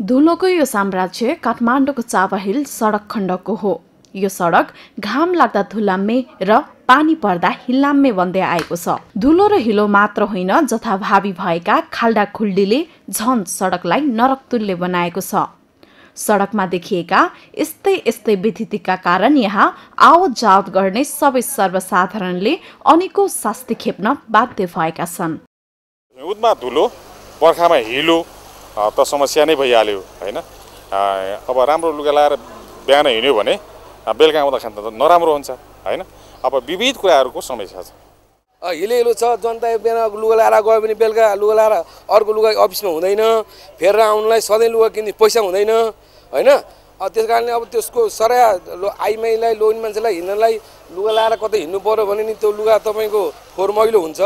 धुलोको यो साम्राज्य काठमाडौँको चाबा हिल सडक खण्डको हो। यो सडक घाम लाग्दा धुलाम्मे र पानी पर्दा हिल्लाम्मे बन्दै आएको छ। धुलो र हिलो मात्र होइन जथाभावी भएका खाल्डा खुल्डीले झन सडकलाई नरकतुल्य बनाएको छ। सडकमा देखिएका यस्तै यस्तै विधितिका कारण यहाँ आवत जावत गर्ने सबै सर्वसाधारणले अनेकौँ शास्ति खेप्न बाध्य भएका छन्। धुलो बर्खामा हिलो त समस्या नै भइहाल्यो होइन? अब राम्रो लुगा लगाएर बिहान हिँड्यो भने बेलुका आउँदाखेरि त नराम्रो हुन्छ होइन? अब विविध कुराहरूको समस्या छ। हिलो हिलो छ जनता बिहान लुगा लगाएर गयो भने बेलुका लुगा लगाएर अर्को लुगा अफिसमा हुँदैन फेरेर आउनुलाई सधैँ लुगा किन्ने पैसा हुँदैन होइन? त्यस कारणले अब त्यसको सराया आइमाईलाई लोन मान्छेलाई हिँड्नलाई लुगा लगाएर कतै हिँड्नु पऱ्यो भने नि त्यो लुगा तपाईँको फोहोर मैलो हुन्छ।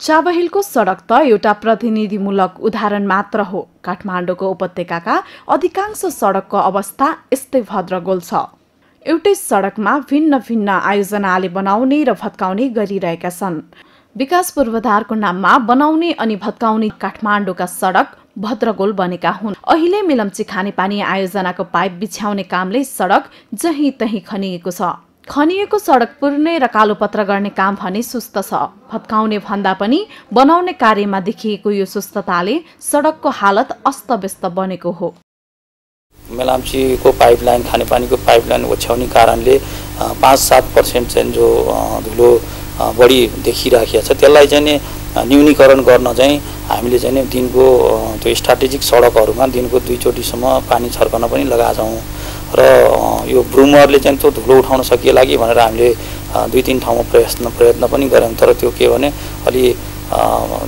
चाबहिलको सडक त एउटा प्रतिनिधिमूलक उदाहरण मात्र हो। काठमाडौँको उपत्यकाका अधिकांश सडकको अवस्था यस्तै भद्रगोल छ। एउटै सडकमा भिन्न भिन्न आयोजनाले बनाउने र भत्काउने गरिरहेका छन्। विकास पूर्वाधारको नाममा बनाउने अनि भत्काउने काठमाडौँका सडक भद्रगोल बनेका हुन्। अहिले मिलम्ची खानेपानी आयोजनाको पाइप बिछ्याउने कामले सडक जहीँ तहीँ खनिएको छ। खनिएको सडक पुर्ने र कालोपत्र गर्ने काम भने सुस्त छ। भत्काउने भन्दा पनि बनाउने कार्यमा देखिएको यो सुस्तताले सडकको हालत अस्तव्यस्त बनेको हो। मेलाम्चीको पाइपलाइन खानेपानीको पाइपलाइन ओछ्याउने कारणले पाँच सात पर्सेन्ट चाहिँ जो धुलो बढी देखिराखेको छ। त्यसलाई चाहिँ न्यूनीकरण गर्न चाहिँ हामीले चाहिँ दिनको त्यो स्ट्राटेजिक सडकहरूमा दिनको दुईचोटिसम्म पानी छर्कन पनि लगाएको छौँ। र यो ब्रुमरले चाहिँ त्यो धुलो उठाउन सकिएला कि भनेर हामीले दुई तिन ठाउँमा प्रयत्न प्रयत्न पनि गऱ्यौँ। तर त्यो के भने अलि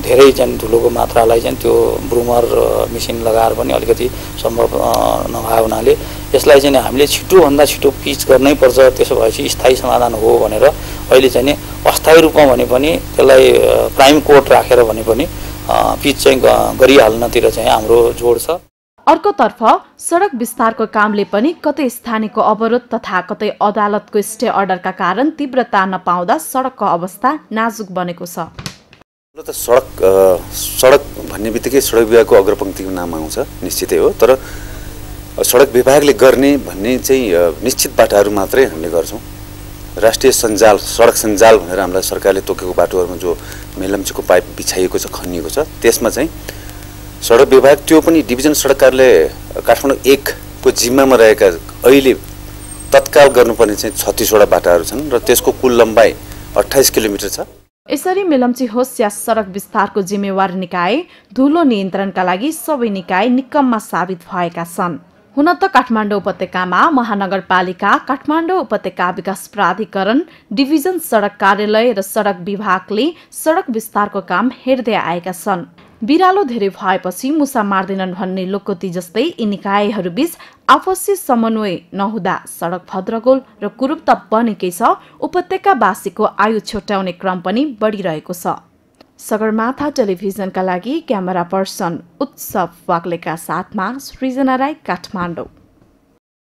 धेरै चाहिँ धुलोको मात्रालाई चाहिँ त्यो ब्रुमर मेसिन लगाएर पनि अलिकति सम्भव नभए हुनाले यसलाई चाहिँ हामीले छिटोभन्दा छिटो पिच गर्नै पर्छ। त्यसो भएपछि स्थायी समाधान हो भनेर अहिले चाहिँ अस्थायी रूपमा भने पनि त्यसलाई प्राइम कोर्ट राखेर भने पनि पिच चाहिँ गरिहाल्नतिर चाहिँ हाम्रो जोड छ। अर्कोतर्फ सडक विस्तारको कामले पनि कतै स्थानीयको अवरोध तथा कतै अदालतको स्टे अर्डरका कारण तीव्रता नपाउँदा सडकको अवस्था नाजुक बनेको छ। त सडक सडक भन्ने बित्तिकै सडक विभागको अग्रपङ्क्तिको नाम आउँछ निश्चितै हो। तर सडक विभागले गर्ने भन्ने चाहिँ निश्चित बाटाहरू मात्रै हामीले गर्छौँ। राष्ट्रिय सञ्जाल सडक सञ्जाल भनेर हामीलाई सरकारले तोकेको बाटोहरूमा जो मेलम्चीको पाइप बिछाइएको छ खनिएको छ त्यसमा चाहिँ सडक विभाग त्यो पनि डिभिजन सडक कार्यालय काठमाडौँ एकको जिम्मामा रहेका अहिले तत्काल गर्नुपर्ने चाहिँ छत्तिसवटा बाटाहरू छन् र त्यसको कुल लम्बाइ अठाइस किलोमिटर छ। यसरी मेलम्ची होस् या सडक विस्तारको जिम्मेवार निकाय धुलो नियन्त्रणका लागि सबै निकाय निकममा साबित भएका छन्। हुन त काठमाडौँ उपत्यकामा महानगरपालिका काठमाडौँ उपत्यका विकास प्राधिकरण डिभिजन सडक कार्यालय र सडक विभागले सडक विस्तारको काम हेर्दै आएका छन्। बिरालो धेरै भएपछि मुसा मार्दैनन् भन्ने लोकोती जस्तै यी निकायहरूबीच आपसी समन्वय नहुँदा सडक भद्रगोल र कुरूप त बनेकै छ। उपत्यकावासीको आयु छुट्याउने क्रम पनि बढिरहेको छ। सगरमाथा टेलिभिजनका लागि क्यामेरा पर्सन उत्सव वाग्लेका साथमा सृजना राई काठमाडौँ।